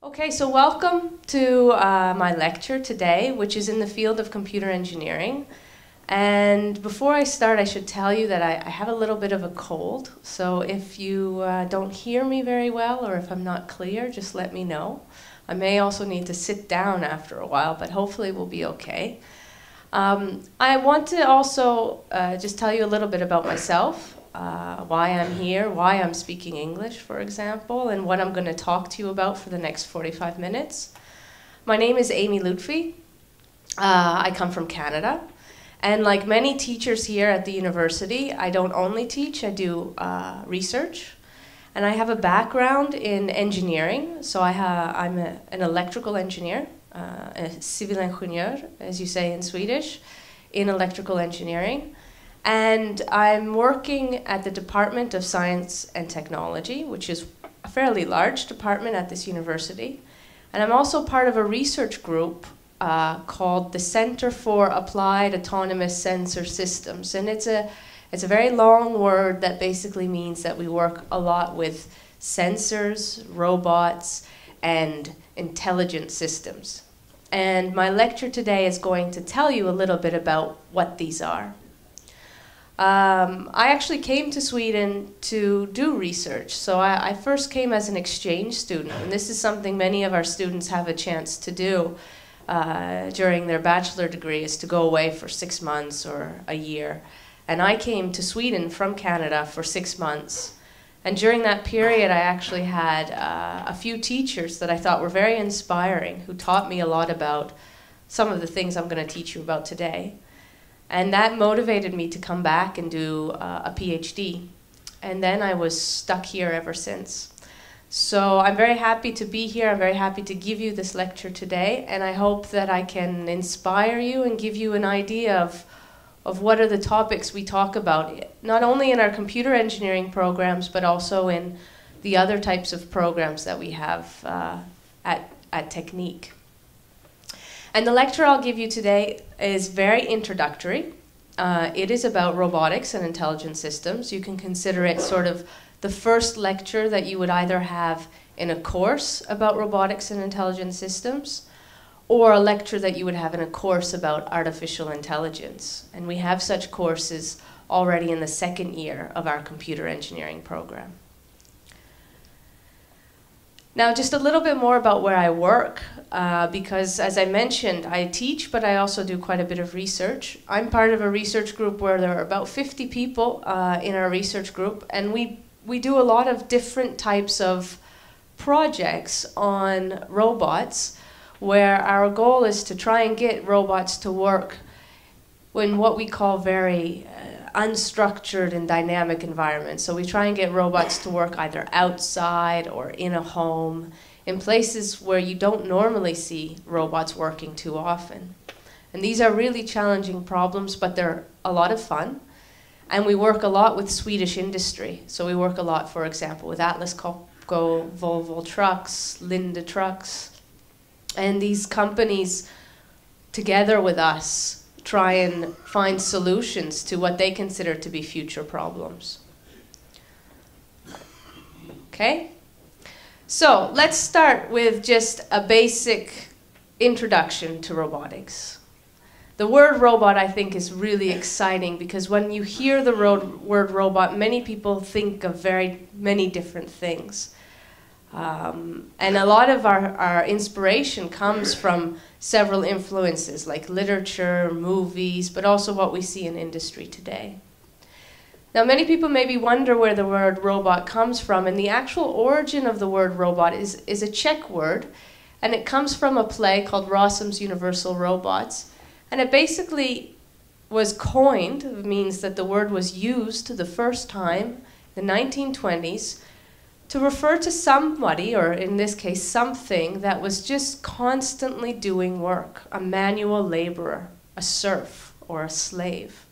Okay, so welcome to uh, my lecture today, which is in the field of computer engineering. And before I start, I should tell you that I, I have a little bit of a cold. So if you uh, don't hear me very well or if I'm not clear, just let me know. I may also need to sit down after a while, but hopefully we'll be okay. Um, I want to also uh, just tell you a little bit about myself, uh, why I'm here, why I'm speaking English, for example, and what I'm going to talk to you about for the next 45 minutes. My name is Amy Loutfi. Uh, I come from Canada. And like many teachers here at the university, I don't only teach, I do uh, research. And I have a background in engineering, so I I'm a, an electrical engineer uh, a civilingenjör, as you say in Swedish, in electrical engineering. And I'm working at the Department of Science and Technology, which is a fairly large department at this university. And I'm also part of a research group uh, called the Center for Applied Autonomous Sensor Systems. And it's a, it's a very long word that basically means that we work a lot with sensors, robots, and intelligent systems. And my lecture today is going to tell you a little bit about what these are. Um, I actually came to Sweden to do research. So I, I, first came as an exchange student, and this is something many of our students have a chance to do uh, during their bachelor degree is to go away for six months or a year. And I came to Sweden from Canada for six months and during that period, I actually had uh, a few teachers that I thought were very inspiring who taught me a lot about some of the things I'm going to teach you about today. And that motivated me to come back and do uh, a PhD. And then I was stuck here ever since. So I'm very happy to be here. I'm very happy to give you this lecture today. And I hope that I can inspire you and give you an idea of of what are the topics we talk about, not only in our computer engineering programs, but also in the other types of programs that we have uh, at, at Technique. And the lecture I'll give you today is very introductory. Uh, it is about robotics and intelligent systems. You can consider it sort of the first lecture that you would either have in a course about robotics and intelligent systems, or a lecture that you would have in a course about artificial intelligence. And we have such courses already in the second year of our computer engineering program. Now, just a little bit more about where I work, uh, because as I mentioned, I teach, but I also do quite a bit of research. I'm part of a research group where there are about 50 people uh, in our research group, and we, we do a lot of different types of projects on robots where our goal is to try and get robots to work in what we call very uh, unstructured and dynamic environments. So we try and get robots to work either outside or in a home, in places where you don't normally see robots working too often. And these are really challenging problems, but they're a lot of fun. And we work a lot with Swedish industry. So we work a lot, for example, with Atlas Copco, Volvo Trucks, Linde Trucks, and these companies, together with us, try and find solutions to what they consider to be future problems. Okay? So let's start with just a basic introduction to robotics. The word robot, I think, is really exciting because when you hear the word robot, many people think of very many different things. Um, and a lot of our, our inspiration comes from several influences like literature, movies, but also what we see in industry today. Now, many people maybe wonder where the word robot comes from, and the actual origin of the word robot is, is a Czech word, and it comes from a play called Rossum's Universal Robots. And it basically was coined, means that the word was used the first time in the 1920s to refer to somebody, or in this case, something that was just constantly doing work a manual laborer, a serf, or a slave.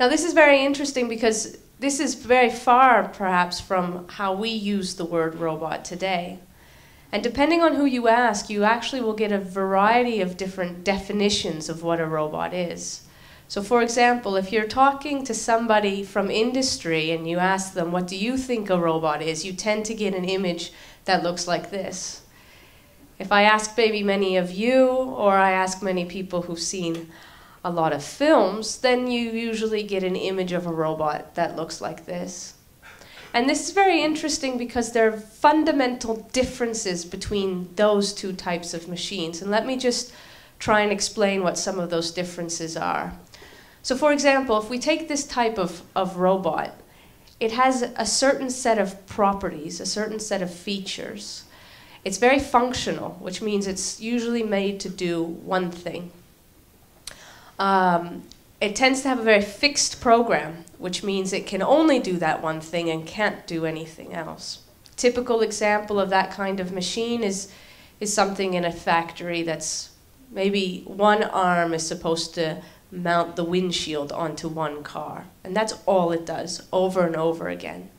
Now, this is very interesting because this is very far, perhaps, from how we use the word robot today. And depending on who you ask, you actually will get a variety of different definitions of what a robot is. So, for example, if you're talking to somebody from industry and you ask them, What do you think a robot is? you tend to get an image that looks like this. If I ask maybe many of you, or I ask many people who've seen a lot of films, then you usually get an image of a robot that looks like this. And this is very interesting because there are fundamental differences between those two types of machines. And let me just try and explain what some of those differences are. So, for example, if we take this type of, of robot, it has a certain set of properties, a certain set of features. It's very functional, which means it's usually made to do one thing. Um, it tends to have a very fixed program, which means it can only do that one thing and can't do anything else. Typical example of that kind of machine is, is something in a factory that's maybe one arm is supposed to mount the windshield onto one car. And that's all it does, over and over again.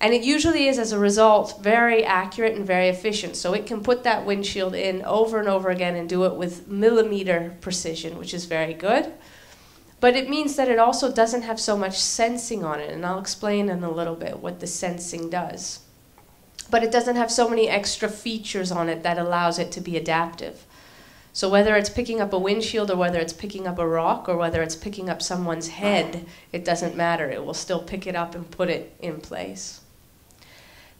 And it usually is, as a result, very accurate and very efficient. So it can put that windshield in over and over again and do it with millimeter precision, which is very good. But it means that it also doesn't have so much sensing on it. And I'll explain in a little bit what the sensing does. But it doesn't have so many extra features on it that allows it to be adaptive. So whether it's picking up a windshield or whether it's picking up a rock or whether it's picking up someone's head, it doesn't matter. It will still pick it up and put it in place.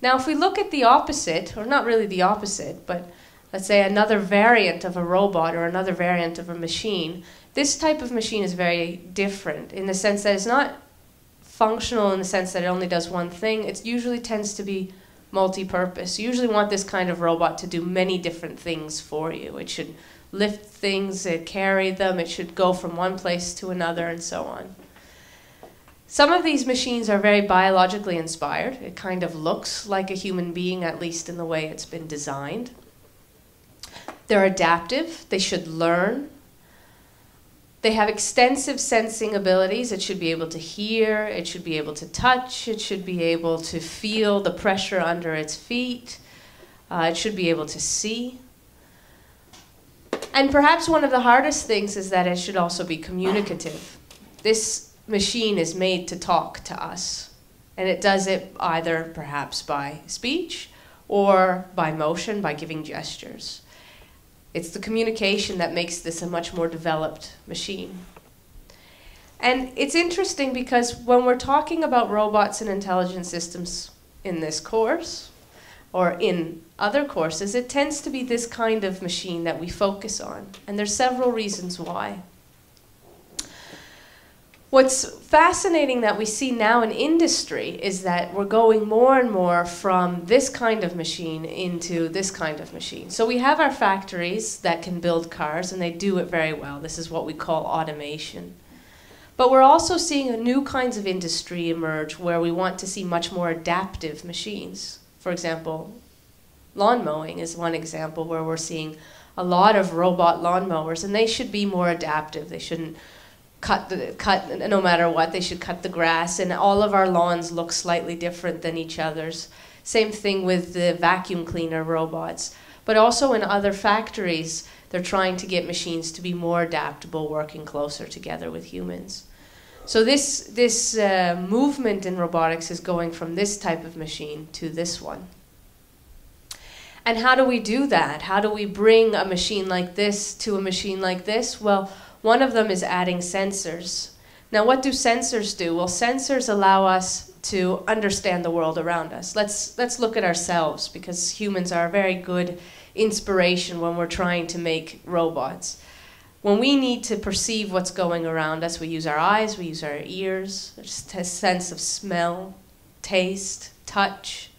Now, if we look at the opposite, or not really the opposite, but let's say another variant of a robot or another variant of a machine, this type of machine is very different in the sense that it's not functional in the sense that it only does one thing. It usually tends to be multi-purpose. You usually want this kind of robot to do many different things for you. It should lift things, it carry them, it should go from one place to another, and so on. Some of these machines are very biologically inspired. It kind of looks like a human being, at least in the way it's been designed. They're adaptive, they should learn. They have extensive sensing abilities. It should be able to hear, it should be able to touch, it should be able to feel the pressure under its feet, uh, it should be able to see. And perhaps one of the hardest things is that it should also be communicative. This machine is made to talk to us, and it does it either perhaps by speech or by motion, by giving gestures. It's the communication that makes this a much more developed machine. And it's interesting because when we're talking about robots and intelligent systems in this course, or in other courses, it tends to be this kind of machine that we focus on. And there's several reasons why. What's fascinating that we see now in industry is that we're going more and more from this kind of machine into this kind of machine. So we have our factories that can build cars and they do it very well. This is what we call automation. But we're also seeing a new kinds of industry emerge where we want to see much more adaptive machines. For example, lawn mowing is one example where we're seeing a lot of robot lawn mowers and they should be more adaptive. They shouldn't cut the cut no matter what they should cut the grass. And all of our lawns look slightly different than each other's. Same thing with the vacuum cleaner robots. But also in other factories they're trying to get machines to be more adaptable working closer together with humans. So this this uh, movement in robotics is going from this type of machine to this one. And how do we do that? How do we bring a machine like this to a machine like this? Well one of them is adding sensors. Now, what do sensors do? Well, sensors allow us to understand the world around us. Let's, let's look at ourselves because humans are a very good inspiration when we're trying to make robots. When we need to perceive what's going around us, we use our eyes, we use our ears, a sense of smell, taste, touch.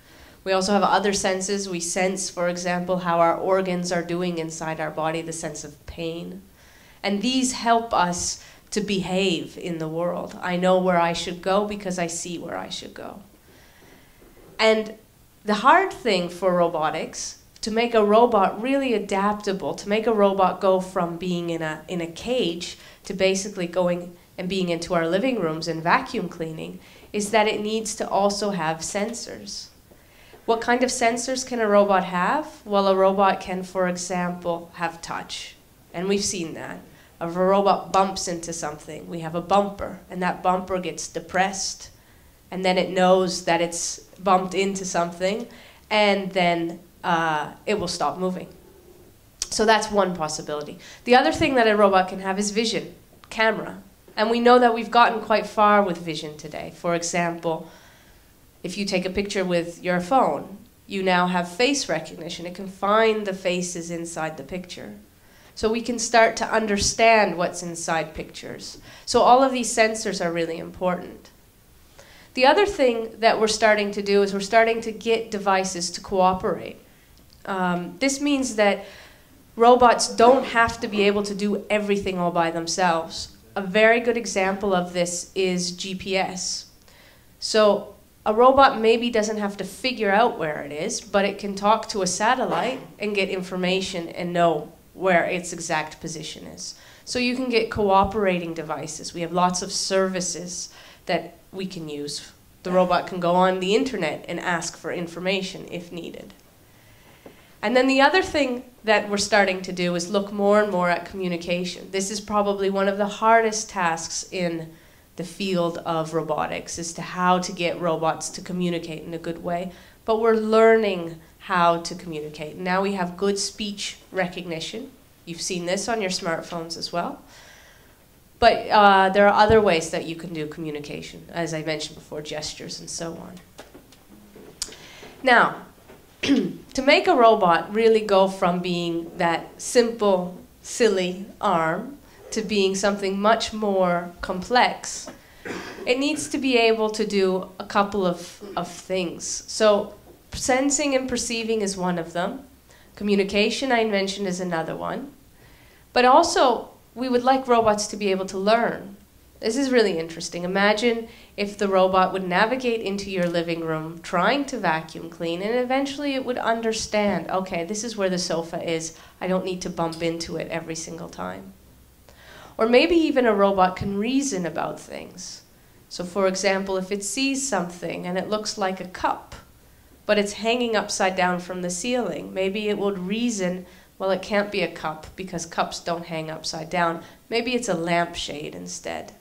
We also have other senses. We sense, for example, how our organs are doing inside our body, the sense of pain. And these help us to behave in the world. I know where I should go because I see where I should go. And the hard thing for robotics, to make a robot really adaptable, to make a robot go from being in a, in a cage to basically going and being into our living rooms and vacuum cleaning, is that it needs to also have sensors. What kind of sensors can a robot have? Well, a robot can, for example, have touch. And we've seen that a robot bumps into something, we have a bumper, and that bumper gets depressed, and then it knows that it's bumped into something, and then uh, it will stop moving. So that's one possibility. The other thing that a robot can have is vision, camera. And we know that we've gotten quite far with vision today. For example, if you take a picture with your phone, you now have face recognition. It can find the faces inside the picture. So we can start to understand what's inside pictures. So all of these sensors are really important. The other thing that we're starting to do is we're starting to get devices to cooperate. Um, this means that robots don't have to be able to do everything all by themselves. A very good example of this is GPS. So a robot maybe doesn't have to figure out where it is, but it can talk to a satellite and get information and know where its exact position is. So you can get cooperating devices. We have lots of services that we can use. The robot can go on the internet and ask for information if needed. And then the other thing that we're starting to do is look more and more at communication. This is probably one of the hardest tasks in the field of robotics is to how to get robots to communicate in a good way. But we're learning how to communicate. Now we have good speech recognition. You've seen this on your smartphones as well. But uh, there are other ways that you can do communication, as I mentioned before, gestures and so on. Now, to make a robot really go from being that simple, silly arm to being something much more complex, it needs to be able to do a couple of, of things. So, sensing and perceiving is one of them. Communication, I mentioned, is another one. But also, we would like robots to be able to learn. This is really interesting. Imagine if the robot would navigate into your living room trying to vacuum clean, and eventually it would understand okay, this is where the sofa is. I don't need to bump into it every single time. Or maybe even a robot can reason about things. So, for example, if it sees something and it looks like a cup, but it's hanging upside down from the ceiling, maybe it would reason well, it can't be a cup because cups don't hang upside down. Maybe it's a lampshade instead.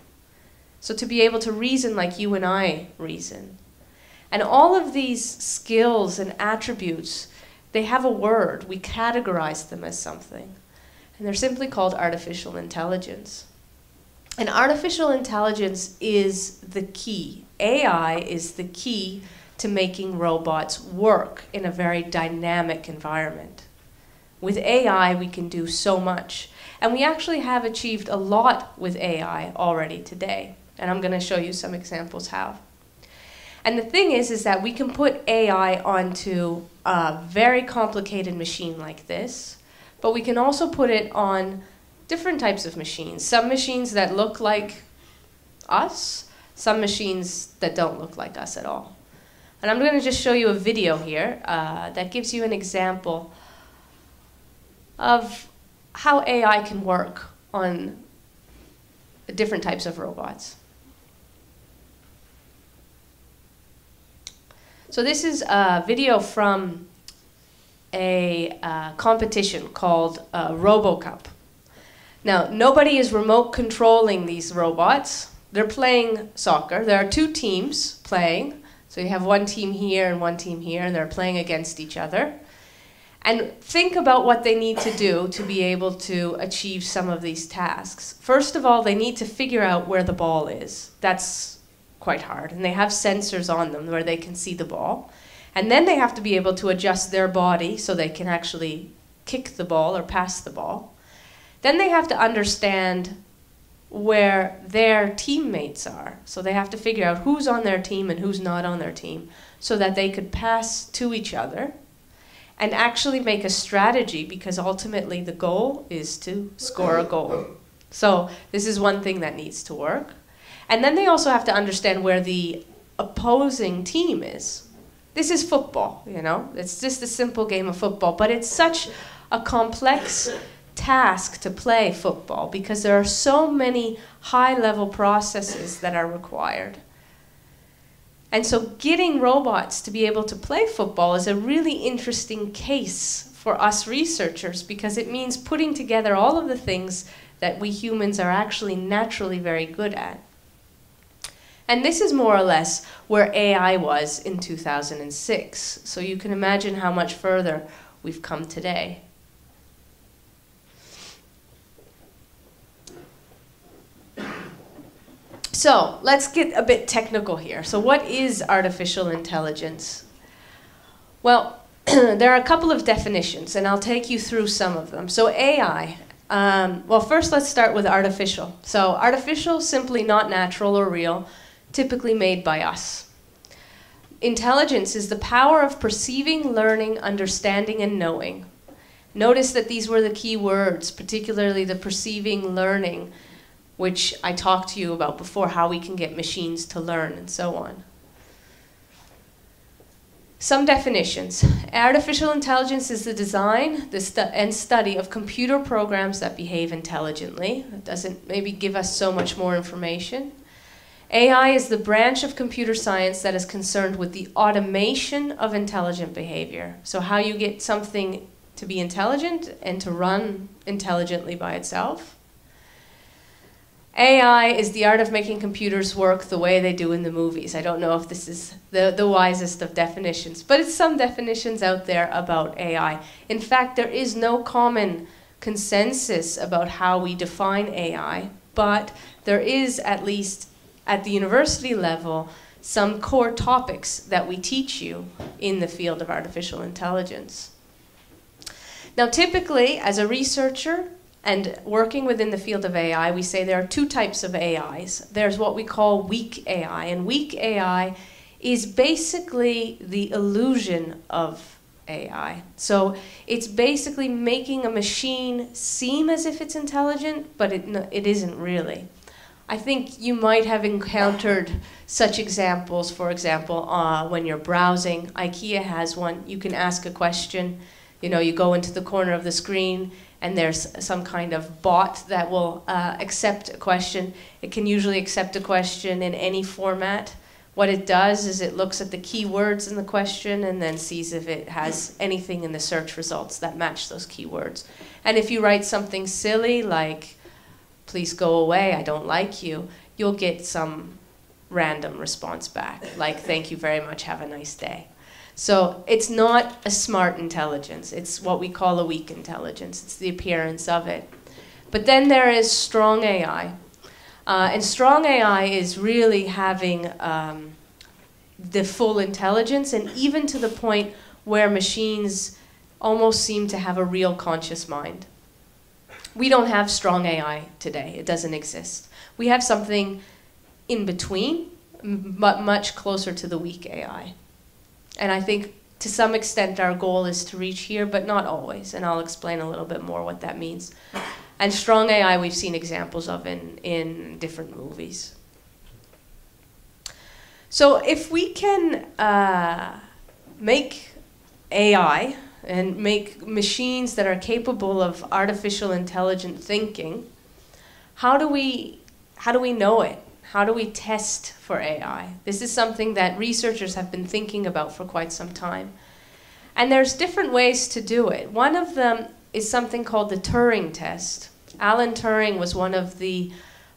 So to be able to reason like you and I reason. And all of these skills and attributes, they have a word. We categorize them as something. And they're simply called artificial intelligence. And artificial intelligence is the key. AI is the key to making robots work in a very dynamic environment. With AI, we can do so much. And we actually have achieved a lot with AI already today. And I'm going to show you some examples how. And the thing is, is that we can put AI onto a very complicated machine like this, but we can also put it on different types of machines. Some machines that look like us, some machines that don't look like us at all. And I'm going to just show you a video here uh, that gives you an example of how AI can work on different types of robots. So this is a video from a uh, competition called uh, RoboCup. Now, nobody is remote controlling these robots. They're playing soccer. There are two teams playing. So you have one team here and one team here, and they're playing against each other. And think about what they need to do to be able to achieve some of these tasks. First of all, they need to figure out where the ball is. That's quite hard. And they have sensors on them where they can see the ball. And then they have to be able to adjust their body so they can actually kick the ball or pass the ball. Then they have to understand where their teammates are. So they have to figure out who's on their team and who's not on their team so that they could pass to each other and actually make a strategy because ultimately the goal is to score a goal. So this is one thing that needs to work. And then they also have to understand where the opposing team is. This is football, you know? It's just a simple game of football, but it's such a complex task to play football because there are so many high level processes that are required. And so, getting robots to be able to play football is a really interesting case for us researchers because it means putting together all of the things that we humans are actually naturally very good at. And this is more or less where AI was in 2006. So you can imagine how much further we've come today. So let's get a bit technical here. So, what is artificial intelligence? Well, there are a couple of definitions, and I'll take you through some of them. So, AI. Um, well, first, let's start with artificial. So, artificial, simply not natural or real, typically made by us. Intelligence is the power of perceiving, learning, understanding, and knowing. Notice that these were the key words, particularly the perceiving, learning, which I talked to you about before, how we can get machines to learn and so on. Some definitions. Artificial intelligence is the design the stu and study of computer programs that behave intelligently. It doesn't maybe give us so much more information. AI is the branch of computer science that is concerned with the automation of intelligent behavior. So, how you get something to be intelligent and to run intelligently by itself. AI is the art of making computers work the way they do in the movies. I don't know if this is the, the wisest of definitions, but it's some definitions out there about AI. In fact, there is no common consensus about how we define AI, but there is, at least at the university level, some core topics that we teach you in the field of artificial intelligence. Now, typically, as a researcher, and working within the field of AI, we say there are two types of AIs. There's what we call weak AI, and weak AI is basically the illusion of AI. So it's basically making a machine seem as if it's intelligent, but it, it isn't really. I think you might have encountered such examples, for example, uh, when you're browsing. IKEA has one. You can ask a question. You know, you go into the corner of the screen and there's some kind of bot that will uh, accept a question. It can usually accept a question in any format. What it does is it looks at the keywords in the question and then sees if it has anything in the search results that match those keywords. And if you write something silly like, please go away, I don't like you, you'll get some random response back, like, thank you very much, have a nice day. So it's not a smart intelligence. It's what we call a weak intelligence. It's the appearance of it. But then there is strong AI. Uh, and strong AI is really having um, the full intelligence, and even to the point where machines almost seem to have a real conscious mind. We don't have strong AI today, it doesn't exist. We have something in between, but much closer to the weak AI. And I think to some extent our goal is to reach here, but not always. And I'll explain a little bit more what that means. And strong AI, we've seen examples of in, in different movies. So if we can uh, make AI and make machines that are capable of artificial intelligent thinking, how do we, how do we know it? How do we test for AI? This is something that researchers have been thinking about for quite some time. And there's different ways to do it. One of them is something called the Turing test. Alan Turing was one of the,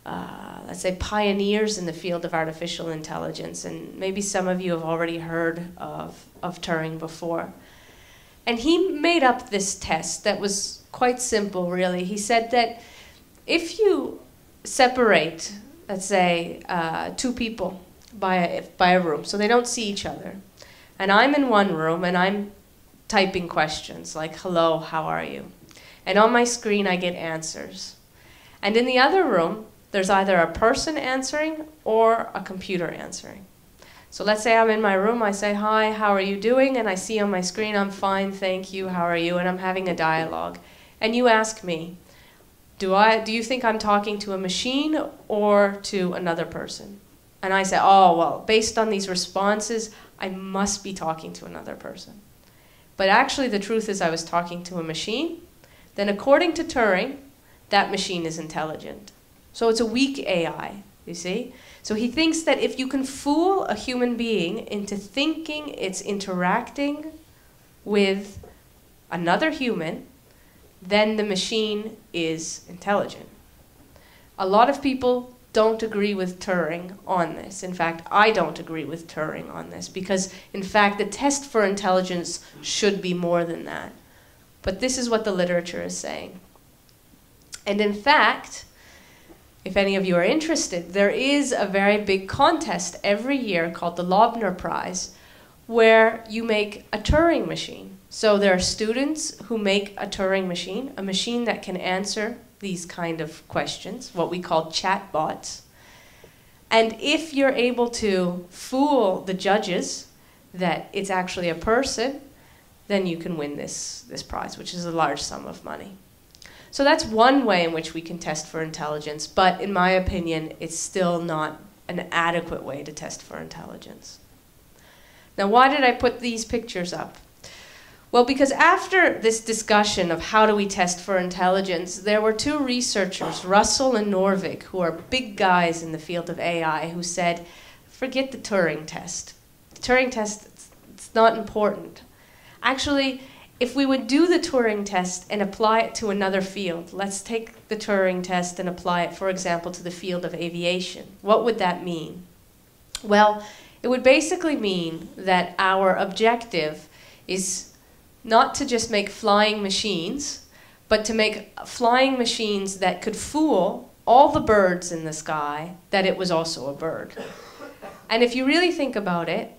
uh, let's say, pioneers in the field of artificial intelligence, and maybe some of you have already heard of, of Turing before. And he made up this test that was quite simple, really. He said that if you separate let's say, uh, two people by a, by a room, so they don't see each other. And I'm in one room and I'm typing questions like, hello, how are you? And on my screen, I get answers. And in the other room, there's either a person answering or a computer answering. So let's say I'm in my room, I say, Hi, how are you doing? And I see on my screen, I'm fine, thank you, how are you? And I'm having a dialogue. And you ask me, do I do you think I'm talking to a machine or to another person? And I say, oh well, based on these responses, I must be talking to another person. But actually, the truth is, I was talking to a machine. Then, according to Turing, that machine is intelligent. So it's a weak AI, you see? So he thinks that if you can fool a human being into thinking it's interacting with another human, then the machine is intelligent. A lot of people don't agree with Turing on this. In fact, I don't agree with Turing on this because, in fact, the test for intelligence should be more than that. But this is what the literature is saying. And in fact, if any of you are interested, there is a very big contest every year called the Loebner Prize where you make a Turing machine. So there are students who make a Turing machine, a machine that can answer these kind of questions, what we call chatbots. And if you're able to fool the judges that it's actually a person, then you can win this, this prize, which is a large sum of money. So that's one way in which we can test for intelligence, but in my opinion, it's still not an adequate way to test for intelligence. Now, why did I put these pictures up? Well, because after this discussion of how do we test for intelligence, there were two researchers, Russell and Norvig, who are big guys in the field of AI, who said, forget the Turing test. The Turing test, it's, it's not important. Actually, if we would do the Turing test and apply it to another field, let's take the Turing test and apply it, for example, to the field of aviation, what would that mean? Well, it would basically mean that our objective is not to just make flying machines, but to make flying machines that could fool all the birds in the sky that it was also a bird. And if you really think about it,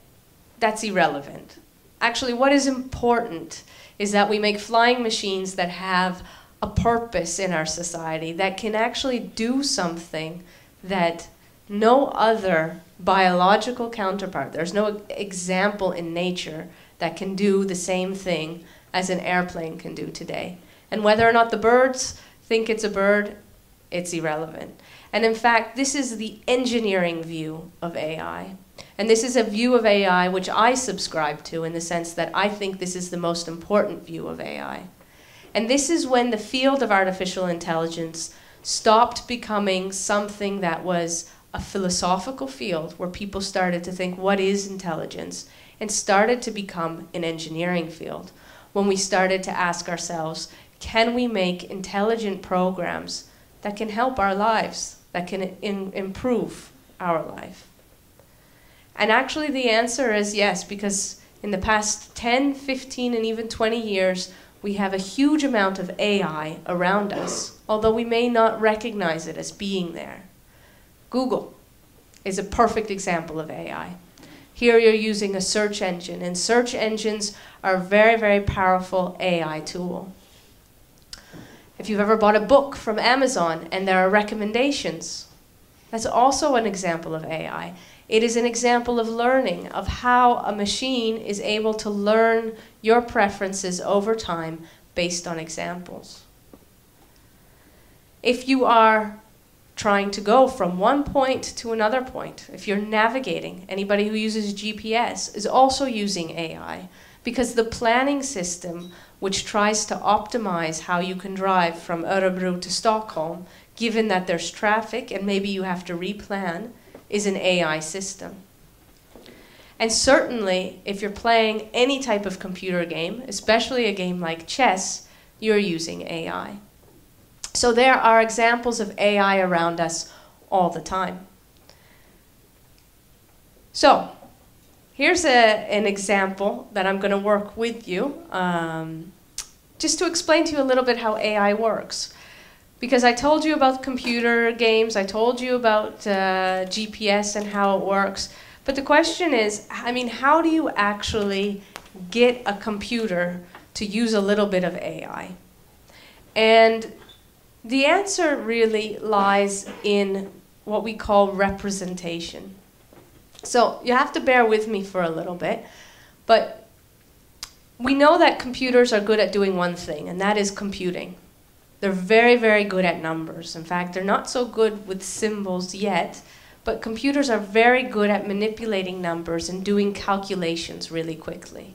that's irrelevant. Actually, what is important is that we make flying machines that have a purpose in our society, that can actually do something that no other biological counterpart, there's no example in nature that can do the same thing as an airplane can do today. And whether or not the birds think it's a bird, it's irrelevant. And in fact, this is the engineering view of AI. And this is a view of AI which I subscribe to in the sense that I think this is the most important view of AI. And this is when the field of artificial intelligence stopped becoming something that was a philosophical field where people started to think, what is intelligence? And started to become an engineering field. When we started to ask ourselves, can we make intelligent programs that can help our lives, that can improve our life? And actually, the answer is yes, because in the past 10, 15, and even 20 years, we have a huge amount of AI around us, although we may not recognize it as being there. Google is a perfect example of AI. Here you're using a search engine, and search engines are a very, very powerful AI tool. If you've ever bought a book from Amazon and there are recommendations, that's also an example of AI. It is an example of learning, of how a machine is able to learn your preferences over time based on examples. If you are trying to go from one point to another point, if you're navigating, anybody who uses GPS is also using AI because the planning system, which tries to optimize how you can drive from Örebro to Stockholm, given that there's traffic and maybe you have to replan, is an AI system. And certainly, if you're playing any type of computer game, especially a game like chess, you're using AI. So there are examples of AI around us all the time. So here's a, an example that I'm going to work with you um, just to explain to you a little bit how AI works. Because I told you about computer games, I told you about uh, GPS and how it works. But the question is, I mean, how do you actually get a computer to use a little bit of AI? And the answer really lies in what we call representation. So you have to bear with me for a little bit, but we know that computers are good at doing one thing, and that is computing. They're very, very good at numbers. In fact, they're not so good with symbols yet, but computers are very good at manipulating numbers and doing calculations really quickly.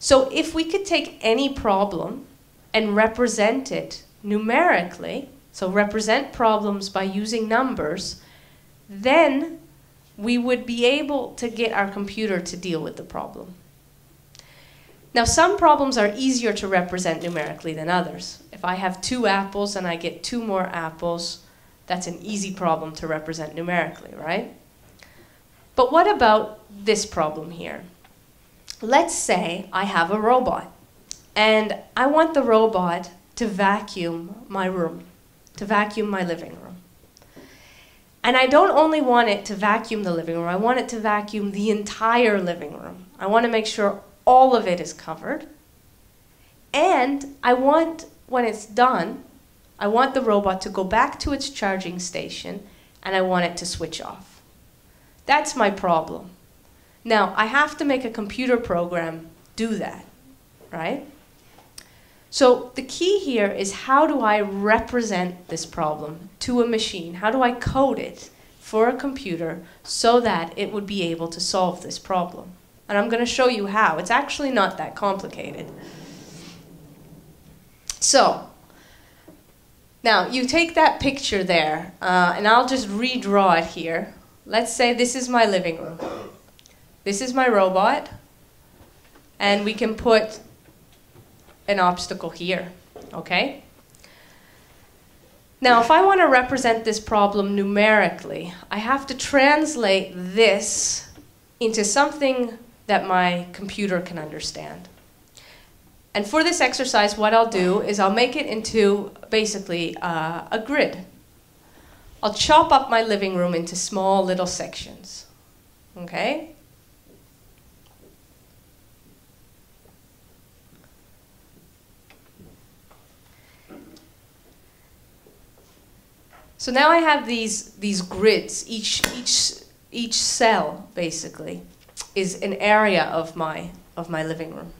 So if we could take any problem and represent it numerically, so represent problems by using numbers, then we would be able to get our computer to deal with the problem. Now, some problems are easier to represent numerically than others. If I have two apples and I get two more apples, That's an easy problem to represent numerically, right? But what about this problem here? Let's say I have a robot, and I want the robot to vacuum my room, to vacuum my living room. And I don't only want it to vacuum the living room, I want it to vacuum the entire living room. I want to make sure all of it is covered. And I want, when it's done, I want the robot to go back to its charging station and I want it to switch off. That's my problem. Now, I have to make a computer program do that, right? So the key here is how do I represent this problem to a machine? How do I code it for a computer so that it would be able to solve this problem? And I'm going to show you how. It's actually not that complicated. So, now you take that picture there, uh, and I'll just redraw it here. Let's say this is my living room. This is my robot, and we can put an obstacle here, okay? Now, if I want to represent this problem numerically, I have to translate this into something that my computer can understand. And for this exercise, what I'll do is I'll make it into basically uh, a grid. I'll chop up my living room into small little sections, okay? So now I have these, these grids, each, each, each cell basically is an area of my, of my living room.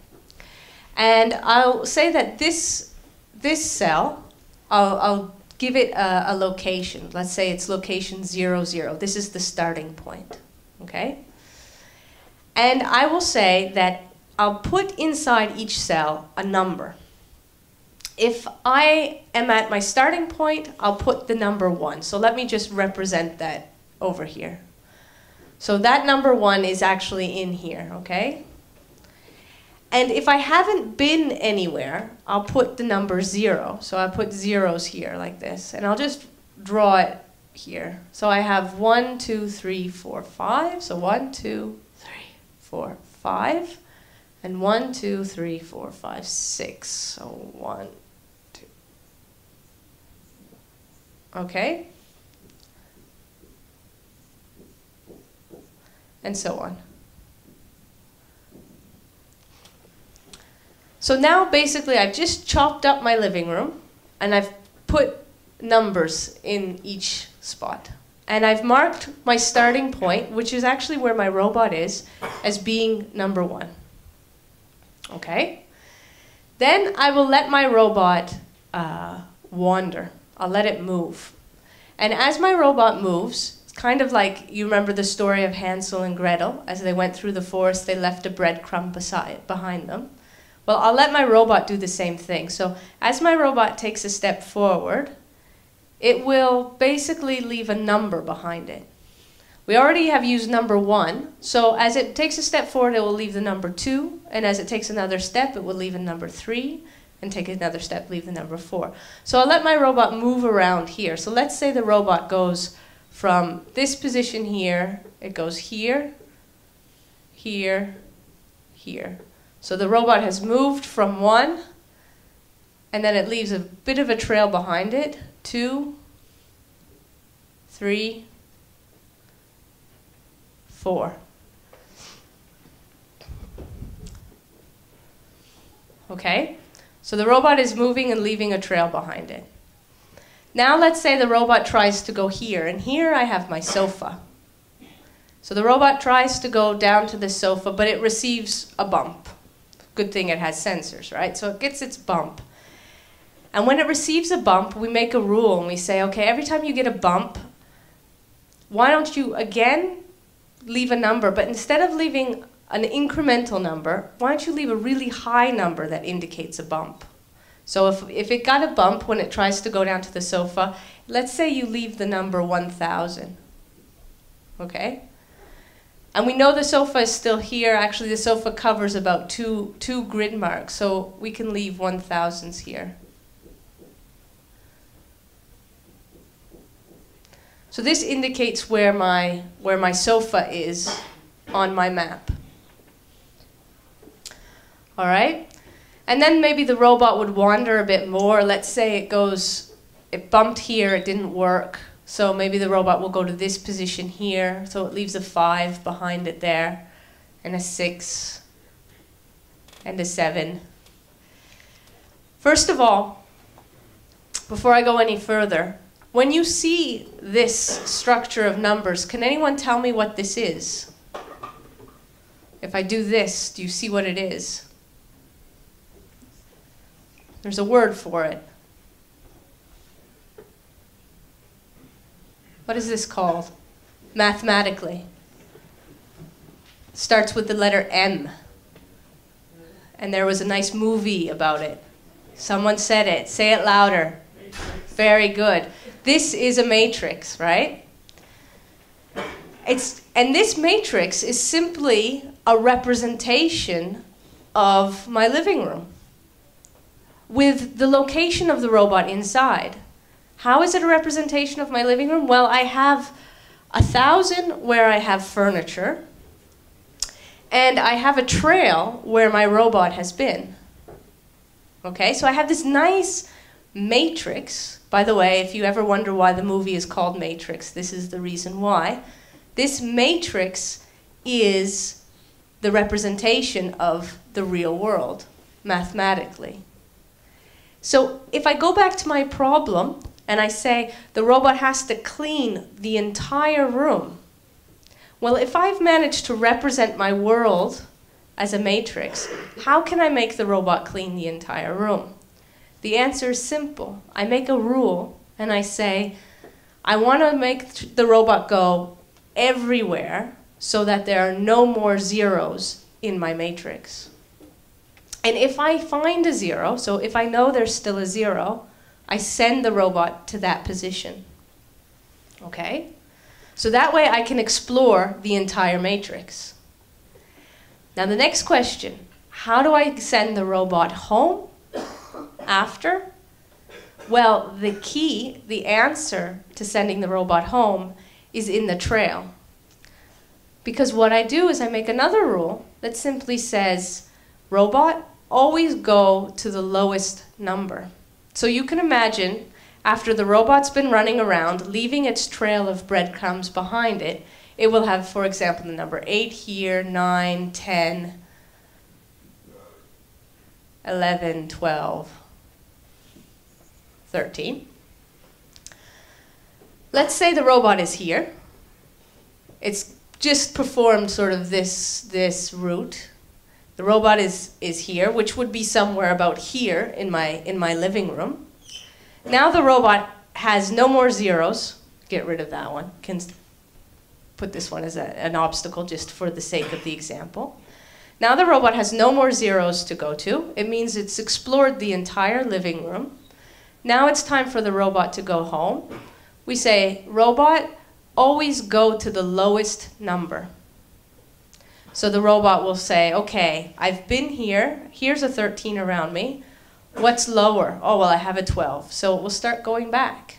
And I'll say that this, this cell, I'll, I'll give it a, a location. Let's say it's location zero, zero. This is the starting point, okay? And I will say that I'll put inside each cell a number if I am at my starting point, I'll put the number one. So let me just represent that over here. So that number one is actually in here, okay? And if I haven't been anywhere, I'll put the number zero. So I put zeros here like this. And I'll just draw it here. So I have one, two, three, four, five. So one, two, three, four, five. And one, two, three, four, five, six. So one, okay? And so on. So now basically I've just chopped up my living room and I've put numbers in each spot. And I've marked my starting point, which is actually where my robot is, as being number one. Okay? Then I will let my robot uh, wander. I'll let it move. And as my robot moves, it's kind of like you remember the story of Hansel and Gretel. As they went through the forest, they left a breadcrumb beside, behind them. Well, I'll let my robot do the same thing. So as my robot takes a step forward, it will basically leave a number behind it. We already have used number one, so as it takes a step forward, it will leave the number two, and as it takes another step, it will leave a number three, and take another step, leave the number four. So I'll let my robot move around here. So let's say the robot goes from this position here, it goes here, here, here. So the robot has moved from one, and then it leaves a bit of a trail behind it. Two, three, four. Okay? So the robot is moving and leaving a trail behind it. Now let's say the robot tries to go here, and here I have my sofa. So the robot tries to go down to the sofa, but it receives a bump. Good thing it has sensors, right? So it gets its bump. And when it receives a bump, we make a rule and we say, okay, every time you get a bump, why don't you again leave a number, but instead of leaving an incremental number, why don't you leave a really high number that indicates a bump? So if, if it got a bump when it tries to go down to the sofa, let's say you leave the number 1,000. Okay? And we know the sofa is still here. Actually, the sofa covers about two, two grid marks, so we can leave 1,000s here. So this indicates where my, where my sofa is on my map. All right? And then maybe the robot would wander a bit more. Let's say it goes, it bumped here, it didn't work. So maybe the robot will go to this position here. So it leaves a 5 behind it there, and a 6, and a 7. First of all, before I go any further, when you see this structure of numbers, can anyone tell me what this is? If I do this, do you see what it is? There's a word for it. What is this called? Mathematically. Starts with the letter M. And there was a nice movie about it. Someone said it. Say it louder. Very good. This is a matrix, right? It's, and this matrix is simply a representation of my living room with the location of the robot inside. How is it a representation of my living room? Well, I have a thousand where I have furniture, and I have a trail where my robot has been. Okay, so I have this nice matrix. By the way, if you ever wonder why the movie is called Matrix, this is the reason why. This matrix is the representation of the real world, mathematically. So if I go back to my problem and I say the robot has to clean the entire room, well, if I've managed to represent my world as a matrix, how can I make the robot clean the entire room? The answer is simple. I make a rule and I say, I want to make the robot go everywhere so that there are no more zeros in my matrix. And if I find a zero, so if I know there's still a zero, I send the robot to that position. Okay? So that way I can explore the entire matrix. Now the next question, how do I send the robot home after? Well, the key, the answer to sending the robot home is in the trail. Because what I do is I make another rule that simply says, robot, always go to the lowest number. So you can imagine after the robot's been running around, leaving its trail of breadcrumbs behind it, it will have, for example, the number 8 here, 9, 10, 11, 12, 13. Let's say the robot is here. It's just performed sort of this, this route the robot is, is here, which would be somewhere about here in my, in my living room. Now the robot has no more zeros. Get rid of that one. Can put this one as a, an obstacle just for the sake of the example. Now the robot has no more zeros to go to. It means it's explored the entire living room. Now it's time for the robot to go home. We say, robot, always go to the lowest number. So the robot will say, okay, I've been here, here's a 13 around me. What's lower? Oh, well, I have a 12. So it will start going back.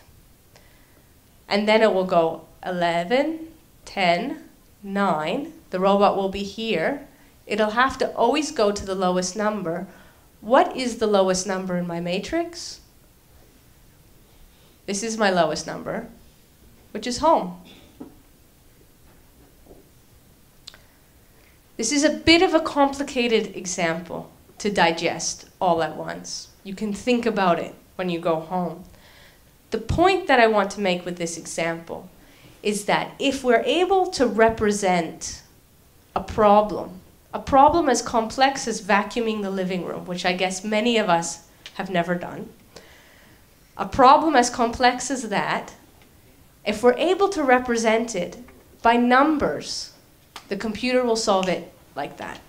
And then it will go 11, 10, 9. The robot will be here. It'll have to always go to the lowest number. What is the lowest number in my matrix? This is my lowest number, which is home. This is a bit of a complicated example to digest all at once. You can think about it when you go home. The point that I want to make with this example is that if we're able to represent a problem, a problem as complex as vacuuming the living room, which I guess many of us have never done, a problem as complex as that, if we're able to represent it by numbers, the computer will solve it like that.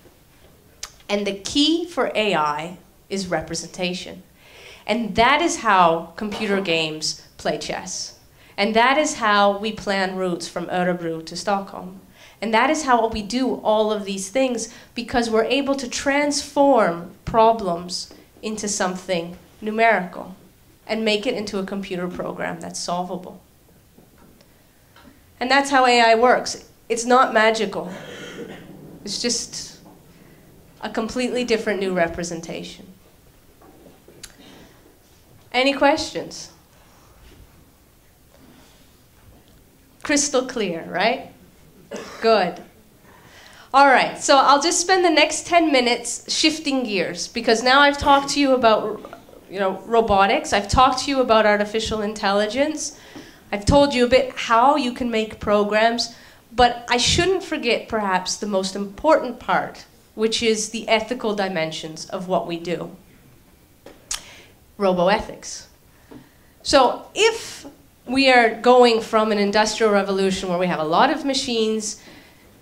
And the key for AI is representation. And that is how computer games play chess. And that is how we plan routes from Örebro to Stockholm. And that is how we do all of these things because we're able to transform problems into something numerical and make it into a computer program that's solvable. And that's how AI works. It's not magical. It's just a completely different new representation. Any questions? Crystal clear, right? Good. All right, so I'll just spend the next 10 minutes shifting gears because now I've talked to you about you know, robotics, I've talked to you about artificial intelligence, I've told you a bit how you can make programs, but I shouldn't forget perhaps the most important part, which is the ethical dimensions of what we do. Roboethics. So if we are going from an industrial revolution where we have a lot of machines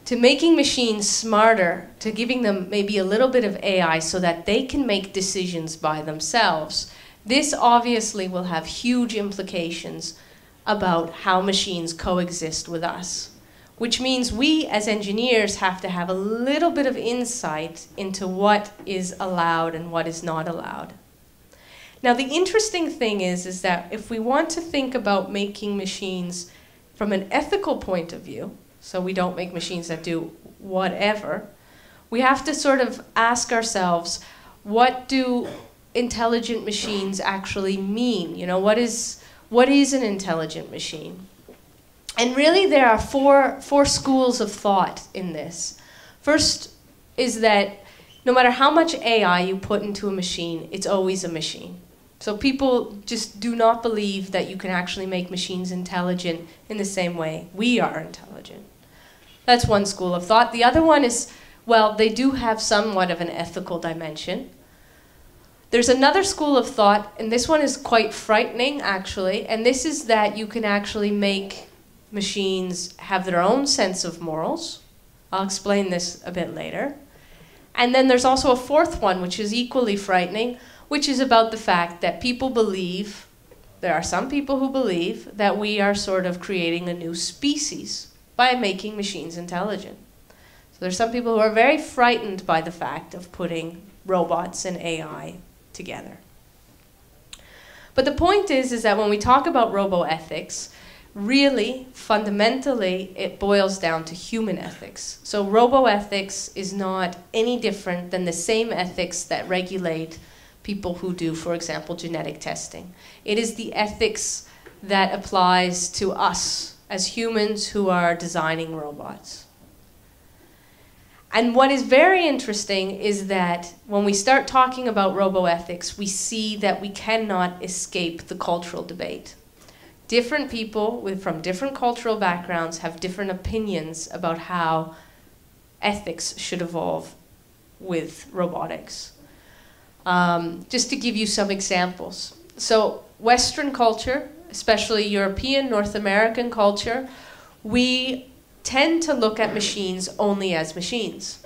to making machines smarter, to giving them maybe a little bit of AI so that they can make decisions by themselves. This obviously will have huge implications about how machines coexist with us, which means we as engineers have to have a little bit of insight into what is allowed and what is not allowed. Now the interesting thing is, is that if we want to think about making machines from an ethical point of view, so we don't make machines that do whatever, we have to sort of ask ourselves, what do intelligent machines actually mean? You know, what is, what is an intelligent machine? And really there are four, four schools of thought in this. First is that no matter how much AI you put into a machine, it's always a machine. So people just do not believe that you can actually make machines intelligent in the same way we are intelligent. That's one school of thought. The other one is, well, they do have somewhat of an ethical dimension. There's another school of thought, and this one is quite frightening, actually, and this is that you can actually make machines have their own sense of morals. I'll explain this a bit later. And then there's also a fourth one, which is equally frightening, which is about the fact that people believe, there are some people who believe, that we are sort of creating a new species by making machines intelligent. So there's some people who are very frightened by the fact of putting robots and AI together. But the point is, is that when we talk about roboethics, really, fundamentally, it boils down to human ethics. So roboethics is not any different than the same ethics that regulate people who do, for example, genetic testing. It is the ethics that applies to us as humans who are designing robots. And what is very interesting is that when we start talking about roboethics, we see that we cannot escape the cultural debate. Different people with, from different cultural backgrounds have different opinions about how ethics should evolve with robotics. Um, just to give you some examples. So, Western culture, especially European, North American culture, we tend to look at machines only as machines.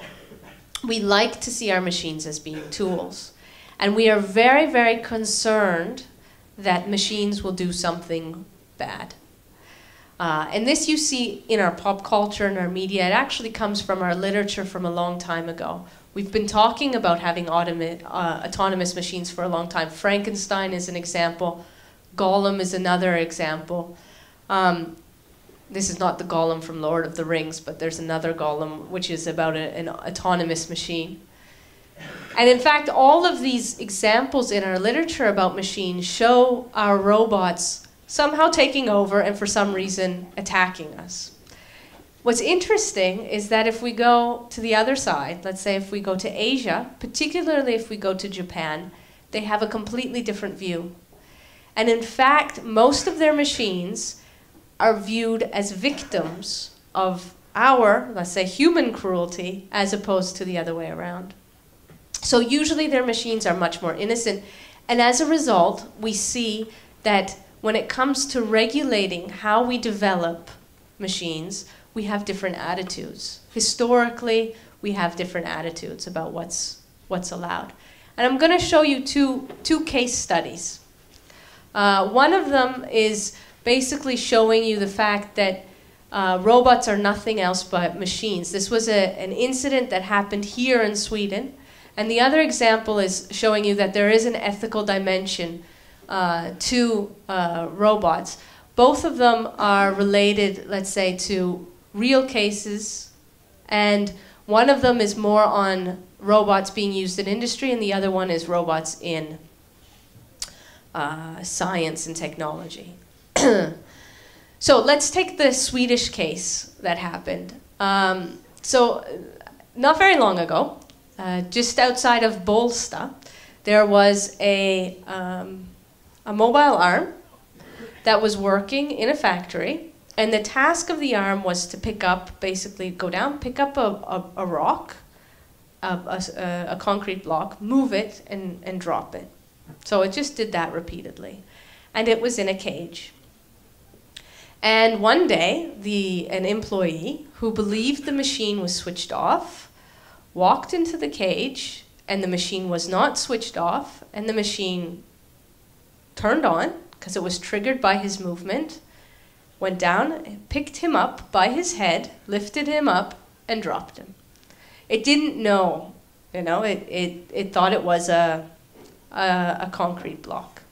We like to see our machines as being tools. And we are very, very concerned that machines will do something bad. Uh, and this you see in our pop culture and our media. It actually comes from our literature from a long time ago. We've been talking about having uh, autonomous machines for a long time. Frankenstein is an example. Golem is another example. Um, this is not the Gollum from Lord of the Rings, but there's another Golem which is about a, an autonomous machine. And in fact, all of these examples in our literature about machines show our robots somehow taking over and for some reason attacking us. What's interesting is that if we go to the other side, let's say if we go to Asia, particularly if we go to Japan, they have a completely different view. And in fact, most of their machines are viewed as victims of our, let's say, human cruelty as opposed to the other way around. So usually their machines are much more innocent. And as a result, we see that when it comes to regulating how we develop machines, we have different attitudes. Historically, we have different attitudes about what's, what's allowed. And I'm going to show you two, two case studies. Uh, one of them is basically showing you the fact that uh, robots are nothing else but machines. This was a, an incident that happened here in Sweden. And the other example is showing you that there is an ethical dimension uh, uh, robots. Both of them are related, let's say, to real cases, and one of them is more on robots being used in industry, and the other one is robots in uh, science and technology. so let's take the Swedish case that happened. Um, so, not very long ago, uh, just outside of Bålsta, there was a, um, a mobile arm that was working in a factory, and the task of the arm was to pick up, basically go down, pick up a, a, a rock, a, a, a concrete block, move it, and, and drop it. So it just did that repeatedly. And it was in a cage. And one day, the, an employee who believed the machine was switched off walked into the cage, and the machine was not switched off, and the machine turned on because it was triggered by his movement, went down, picked him up by his head, lifted him up, and dropped him. It didn't know, you know, it, it, it thought it was a, a, a concrete block.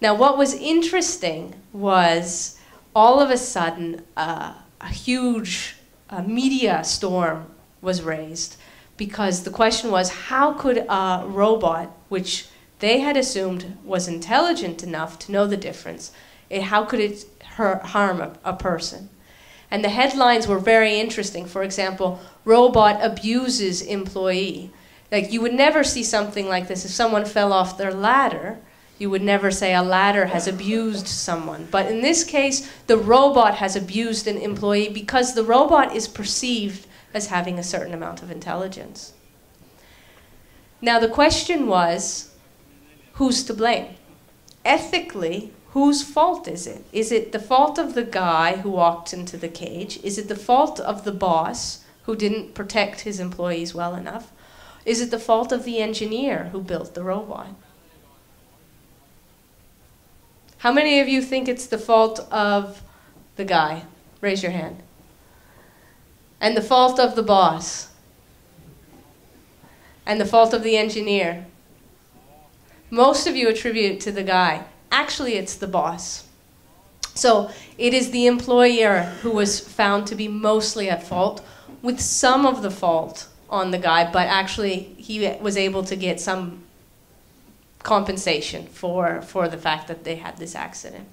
Now, what was interesting was all of a sudden, uh, a huge uh, media storm was raised because the question was how could a robot, which they had assumed was intelligent enough to know the difference, it, how could it harm a, a person? And the headlines were very interesting. For example, robot abuses employee. Like you would never see something like this if someone fell off their ladder you would never say a ladder has abused someone. But in this case, the robot has abused an employee because the robot is perceived as having a certain amount of intelligence. Now, the question was who's to blame? Ethically, whose fault is it? Is it the fault of the guy who walked into the cage? Is it the fault of the boss who didn't protect his employees well enough? Is it the fault of the engineer who built the robot? How many of you think it's the fault of the guy? Raise your hand. And the fault of the boss? And the fault of the engineer? Most of you attribute to the guy. Actually, it's the boss. So it is the employer who was found to be mostly at fault, with some of the fault on the guy, but actually he was able to get some compensation for, for the fact that they had this accident.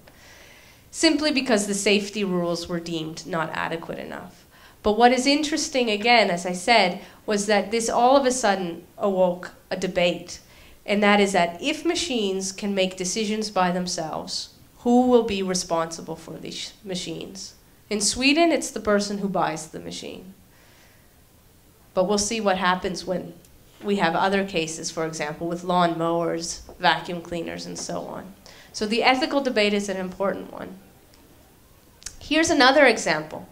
Simply because the safety rules were deemed not adequate enough. But what is interesting, again, as I said, was that this all of a sudden awoke a debate. And that is that if machines can make decisions by themselves, who will be responsible for these machines? In Sweden, it's the person who buys the machine. But we'll see what happens when we have other cases, for example, with lawn mowers, vacuum cleaners, and so on. So the ethical debate is an important one. Here's another example.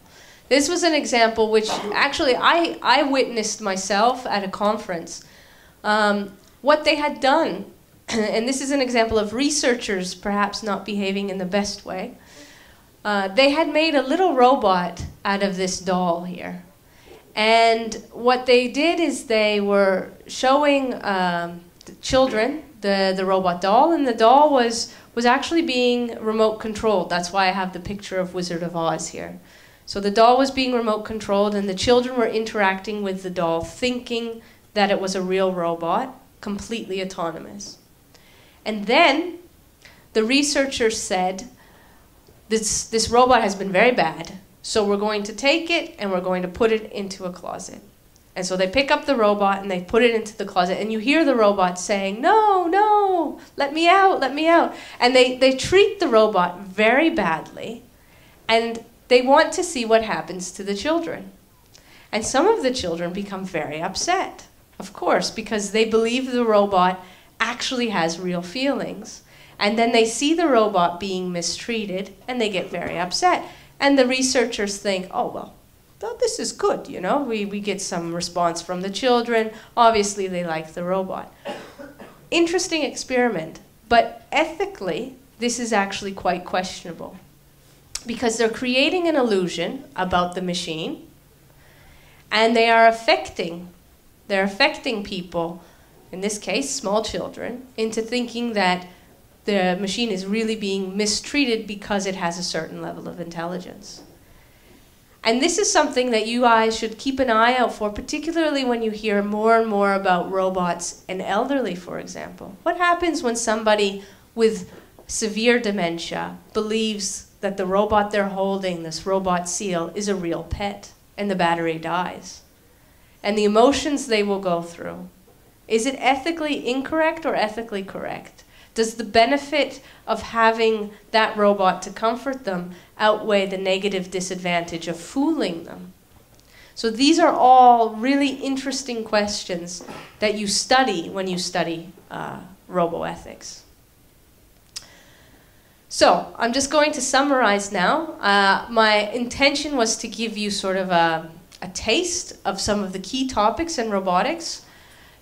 This was an example which actually I, I witnessed myself at a conference. Um, what they had done, and this is an example of researchers perhaps not behaving in the best way, uh, they had made a little robot out of this doll here. And what they did is they were showing um, the children the, the robot doll, and the doll was, was actually being remote controlled. That's why I have the picture of Wizard of Oz here. So the doll was being remote controlled, and the children were interacting with the doll, thinking that it was a real robot, completely autonomous. And then the researchers said, this, this robot has been very bad. So we're going to take it and we're going to put it into a closet. And so they pick up the robot and they put it into the closet, and you hear the robot saying, No, no, let me out, let me out. And they, they treat the robot very badly, and they want to see what happens to the children. And some of the children become very upset, of course, because they believe the robot actually has real feelings. And then they see the robot being mistreated, and they get very upset. And the researchers think, oh, well, this is good, you know? We, we get some response from the children. Obviously, they like the robot. Interesting experiment, but ethically, this is actually quite questionable because they're creating an illusion about the machine and they are affecting they're affecting people in this case small children into thinking that the machine is really being mistreated because it has a certain level of intelligence. And this is something that you guys should keep an eye out for, particularly when you hear more and more about robots and elderly, for example. What happens when somebody with severe dementia believes that the robot they're holding, this robot seal, is a real pet and the battery dies? And the emotions they will go through. Is it ethically incorrect or ethically correct? Does the benefit of having that robot to comfort them outweigh the negative disadvantage of fooling them? So these are all really interesting questions that you study when you study uh, roboethics. So I'm just going to summarize now. Uh, my intention was to give you sort of a, a taste of some of the key topics in robotics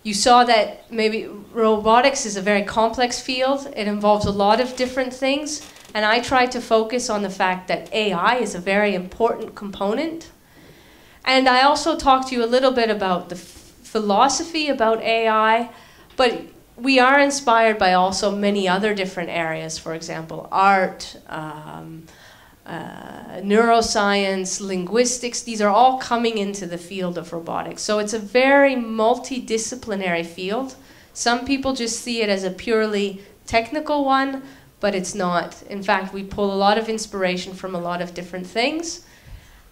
you saw that maybe robotics is a very complex field. It involves a lot of different things. And I tried to focus on the fact that AI is a very important component. And I also talked to you a little bit about the philosophy about AI, but we are inspired by also many other different areas, for example, art, um, uh, neuroscience, linguistics, these are all coming into the field of robotics. So it's a very multidisciplinary field. Some people just see it as a purely technical one, but it's not. In fact, we pull a lot of inspiration from a lot of different things.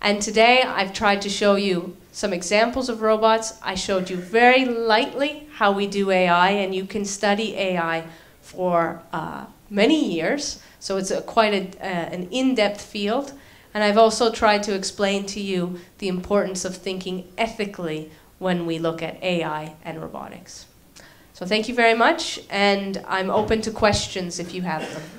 And today I've tried to show you some examples of robots. I showed you very lightly how we do AI, and you can study AI for uh, many years. So it's a, quite a, uh, an in-depth field. And I've also tried to explain to you the importance of thinking ethically when we look at AI and robotics. So thank you very much, and I'm open to questions if you have them.